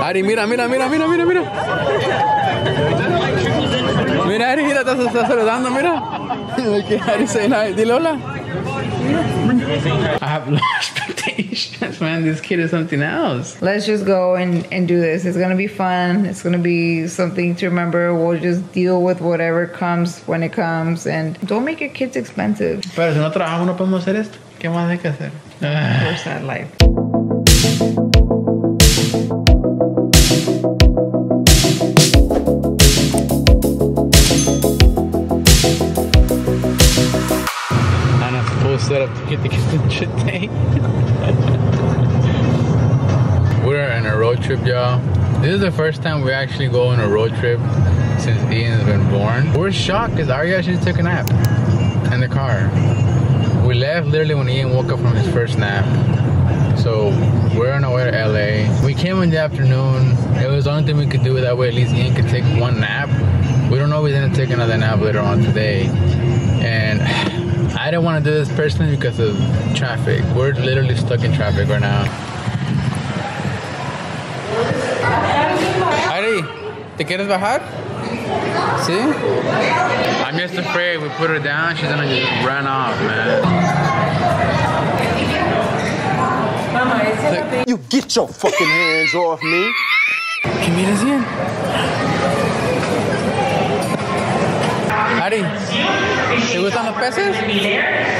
Ari, mira, mira, mira, mira, mira, mira. Mira, Ari, mira, te está saludando, mira. Look Ari saying hi. Dile hola. I have low expectations, man. This kid is something else. Let's just go and, and do this. It's gonna be fun. It's gonna be something to remember. We'll just deal with whatever comes when it comes, and don't make your kids expensive. Pero si no trabajamos, no podemos hacer esto. ¿Qué más hay que hacer? Ah. Poor sad life. I'm not full setup to get the kitchen today. We're on a road trip, y'all. This is the first time we actually go on a road trip since Ian's been born. We're shocked because Ari actually took a nap in the car. We left literally when Ian woke up from his first nap. So we're on our way to LA. We came in the afternoon. It was the only thing we could do that way. At least Ian could take one nap. We don't know if he's gonna take another nap later on today. And I didn't want to do this personally because of traffic. We're literally stuck in traffic right now. Ari, ¿te quieres bajar? ¿Sí? I'm just afraid we put her down, she's gonna just run off, man. Mama ese You get your fucking hands off me. ¿Qué miras bien? Ari, ¿te gustan los peces?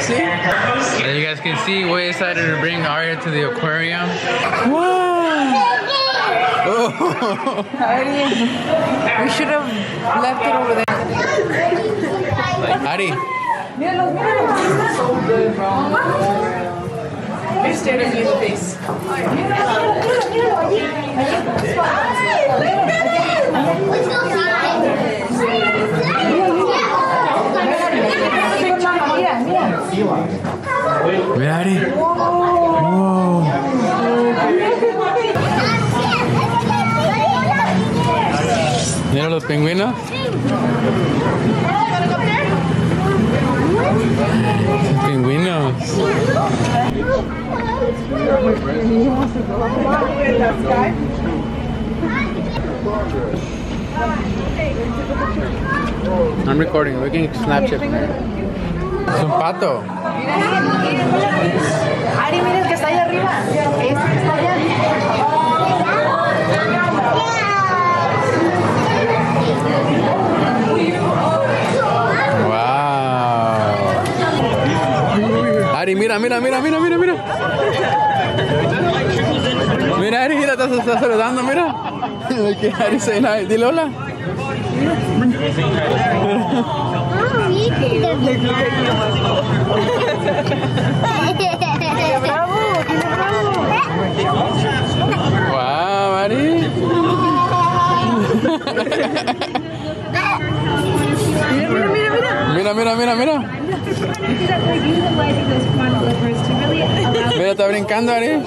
Sí. As you guys can see, we decided to bring Aria to the aquarium. Wow! Oh. We should have left it over there. Ari, They stared at me in the face. mira Ari. Mira los pingüinos. Pingüinos. I'm recording. We can Snapchat. Es un pato. Ari, mira el que está allá arriba. Este que está allá. Mira, mira, mira, mira, mira, mira. Mira, Ari, mira, te está saludando, mira. At Ari hi. Dile hola. Wow, Ari. Mira, mira. Mira, mira. Mira, está brincando, Ari.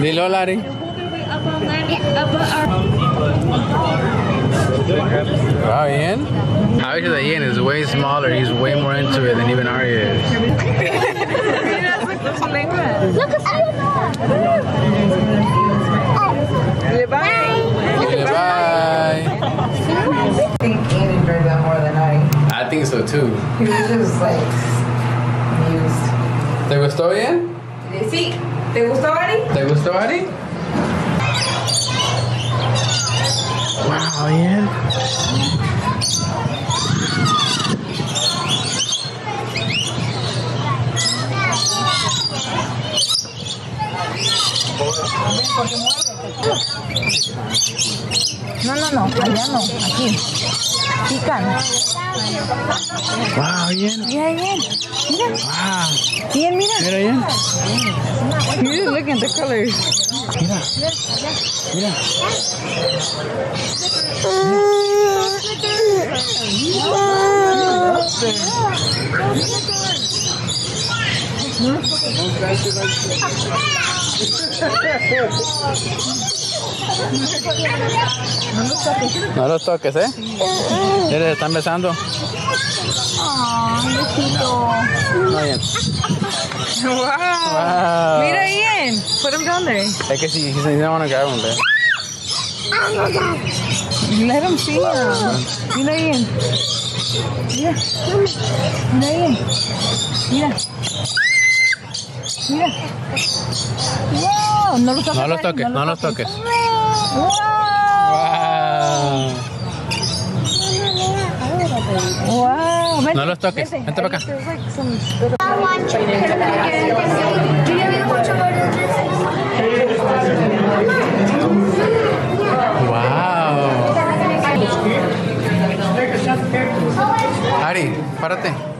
Dile hola, Ari. Wow, ah, Ian. Obviously, the Ian is way smaller. He's way more into it than even Aria is. Okay, bye. I think Ian enjoyed that more than I. I think so too. He was just like amused. ¿Te gustó, Ian? Sí. ¿Te gustó, Ari? ¿Te gustó, Ari? Wow, Ian. No, no, no. Allá no. Aquí. Pican. Wow, Ian. Mira, Ian. Mira. Wow. Ian, mira. Mira. You're just looking at the colors. Mira. Mira. No los toques, ¿eh? Les están besando. No, bien. Wow. Wow. Mira, Ian. Put him down there. Es que si, si se no van a un bebé. Let him see him. Mira, Ian. Mira. Mira, Ian. Mira. Mira. Wow. No los toques. No los Ari, toques, no los toques. Wow. Wow. Wow. Vente, No los toques. Vente para acá. There's like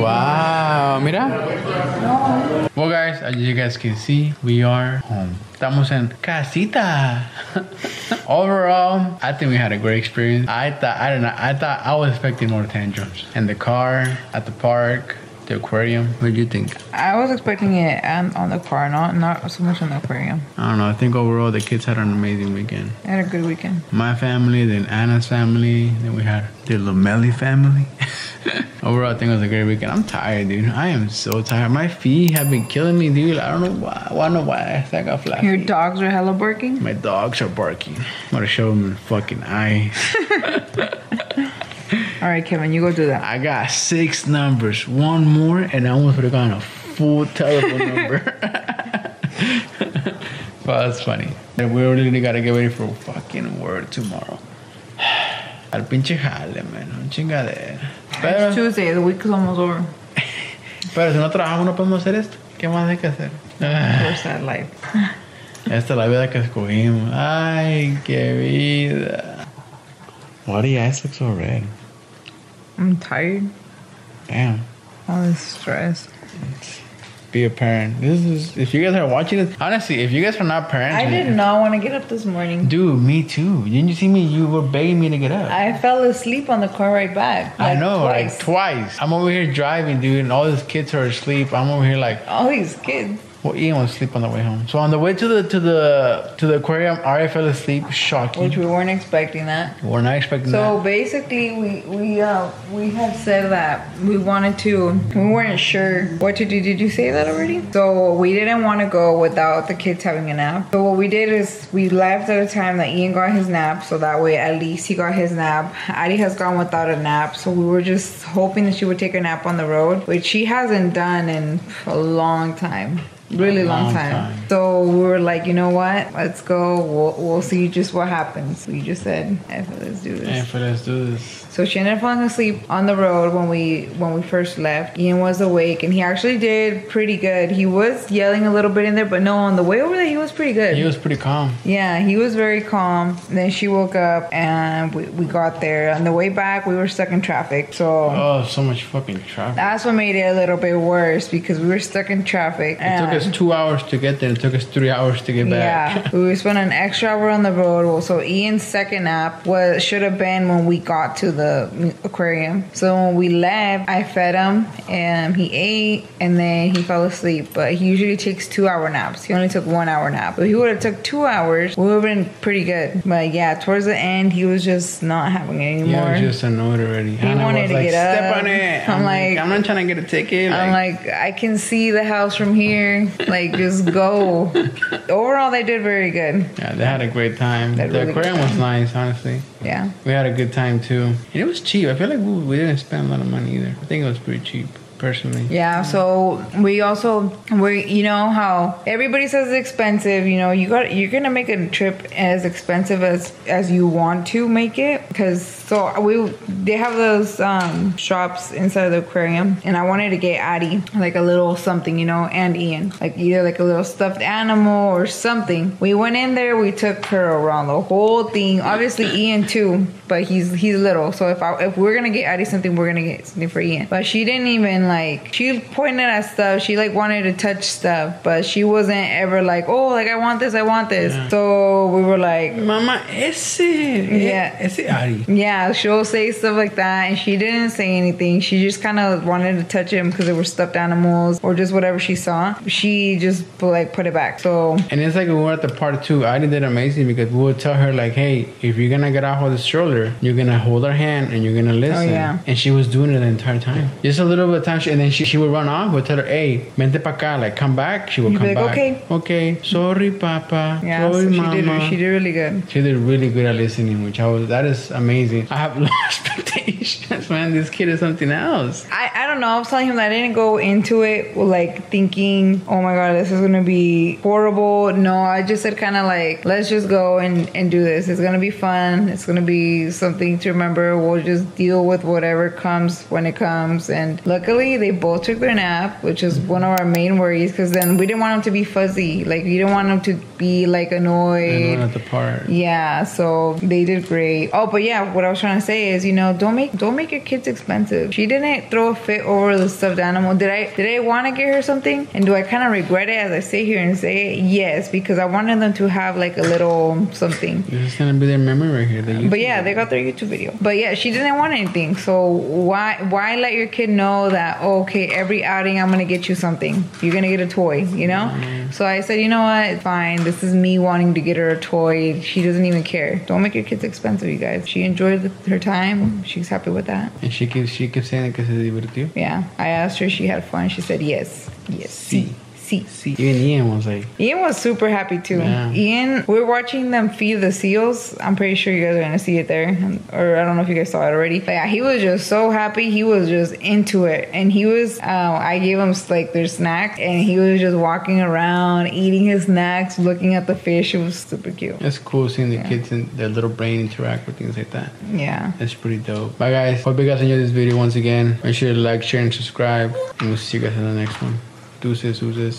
Wow, mira. Well, guys, as you guys can see, we are home. Estamos en casita. Overall, I think we had a great experience. I thought I don't know. I thought I was expecting more tantrums in the car, at the park, the aquarium. What do you think? I was expecting it um, on the car, not not so much on the aquarium. I don't know. I think overall the kids had an amazing weekend. I had a good weekend. My family, then Ana's family, then we had the Lomeli family. overall, I think it was a great weekend. I'm tired, dude. I am so tired. My feet have been killing me, dude. I don't know why. I don't know why I got flat. Your feet. dogs are hella barking. My dogs are barking. I'm gonna show them the fucking eyes. All right, Kevin, you go do that. I got six numbers. One more, and I almost would have gotten a full telephone number. but that's funny. And we really gotta get ready for fucking work tomorrow. Al pinche jale, man. Un chingadera. It's Tuesday. The week is almost over. pero si no trabajamos, no podemos hacer esto. ¿Qué más hay que hacer? Where's that life? Esta es la vida que escogimos. Ay, qué vida. Why do your eyes look so red? I'm tired. Damn. All this stress. be a parent. This is if you guys are watching this. Honestly, if you guys are not parents, I did not want to get up this morning. Dude, me too. Didn't you see me? You were begging me to get up. I fell asleep on the car right back. I know, twice. like twice. I'm over here driving, dude, and all these kids are asleep. I'm over here like, All these kids. Well, Ian was asleep on the way home. So on the way to the to the to the aquarium, Ari fell asleep. Shocking. Which we weren't expecting that. We're not expecting that. So that. basically, we we uh we had said that we wanted to. We weren't sure what to do. Did you say that already? So we didn't want to go without the kids having a nap. So what we did is we left at a time that Ian got his nap, so that way at least he got his nap. Addie has gone without a nap, so we were just hoping that she would take a nap on the road, which she hasn't done in a long time. Really long, long time. time. So we were like, you know what? Let's go. We'll, we'll see just what happens. We just said, "F it, let's do this. Let's do this. So she ended up falling asleep on the road when we when we first left. Ian was awake and he actually did pretty good. He was yelling a little bit in there, but no, on the way over there he was pretty good. He was pretty calm. yeah, he was very calm. Then she woke up and we, we got there. On the way back, we were stuck in traffic. So Oh, so much fucking traffic. that's what made it a little bit worse because we were stuck in traffic. It took us two hours to get there. It took us three hours to get back. Yeah, we spent an extra hour on the road. So Ian's second nap was should have been when we got to the aquarium. So when we left, I fed him and he ate, and then he fell asleep. But he usually takes two hour naps. He only took one hour nap. If he would have took two hours, we would have been pretty good. But yeah, towards the end, he was just not having it Yeah, anymore. was just annoyed already. Hannah wanted to like, get Step on it. I'm like- I'm not trying to get a ticket. I'm like, I can see the house from here. Like, just go. Overall, they did very good. yeah, they had a great time. The really aquarium was nice, honestly. Yeah. We had a good time too. And it was cheap. I feel like we, we didn't spend a lot of money either. I think it was pretty cheap, personally. Yeah, so we also we you know how everybody says it's expensive, you know, you got you're going to make a trip as expensive as as you want to make it cuz so we they have those um shops inside of the aquarium and I wanted to get Addie like a little something, you know, and Ian, like either like a little stuffed animal or something. We went in there, we took her around the whole thing. Obviously Ian too, but he's he's little. So if I, if we're gonna get Addie something, we're gonna get something for Ian. But she didn't even like. She pointed at stuff. She like wanted to touch stuff, but she wasn't ever like, oh, like I want this, I want this. So we were like, Mama, ese. Eh, yeah. Ese Ari. yeah, she'll say stuff like that, and she didn't say anything. She just kind of wanted to touch him because they were stuffed animals or just whatever she saw. She just like put it back. So And it's like we were at the part two, Ari did amazing because we would tell her like, hey, if you're gonna get off of the stroller, you're gonna hold her hand and you're gonna oh, listen. yeah. And she was doing it the entire time. Just a little bit of time, she, and then she, she would run off. We'd tell her, hey, vente pa acá, like come back. She would You'd come be like, back. "Okay." Okay. Sorry, Papa. yeah, Sorry, so she did she did really good. She did really good at listening, which I was. That is amazing. I have low expectations, man. This kid is something else. I, I don't know. I was telling him that I didn't go into it like thinking, oh my god, this is gonna be horrible. No, I just said kind of like, let's just go and, and do this. It's gonna be fun. It's gonna be something to remember. We'll just deal with whatever comes when it comes. And luckily, they both took their nap, which is one of our main worries because then we didn't want them to be fuzzy. Like, you didn't want them to be like annoyed. At the part. Yeah, so they did great. Oh, but yeah, what I was trying to say is, you know, don't make don't make your kids expensive. She didn't throw a fit over the stuffed animal. Did I did I want to get her something? And do I kind of regret it as I sit here and say it? Yes, because I wanted them to have like a little something. This is gonna be their memory right here. But yeah, they got their YouTube video. But yeah, she didn't want anything. So why why let your kid know that oh, okay, every outing I'm gonna get you something. You're gonna get a toy, you know? Mm. So I said, you know what? Fine. This is me wanting to get her a toy. She doesn't even care. Don't make your kids expensive, you guys. She enjoyed her time. She's happy with that. And she keeps she keeps saying que se divirtió. Yeah. I asked her. She had fun. She said yes. Yes. Sí. See, even Ian was like, Ian was super happy too. Yeah. Ian, we're watching them feed the seals. I'm pretty sure you guys are gonna see it there, or I don't know if you guys saw it already. But yeah, he was just so happy. He was just into it, and he was. Um, I gave him like their snack, and he was just walking around eating his snacks, looking at the fish. It was super cute. it's cool seeing the kids and their little brain interact with things like that. Yeah. That's pretty dope. Bye guys. Hope you guys enjoyed this video once again. Make sure to like, share, and subscribe. And we'll see you guys in the next one. Deuces, deuces.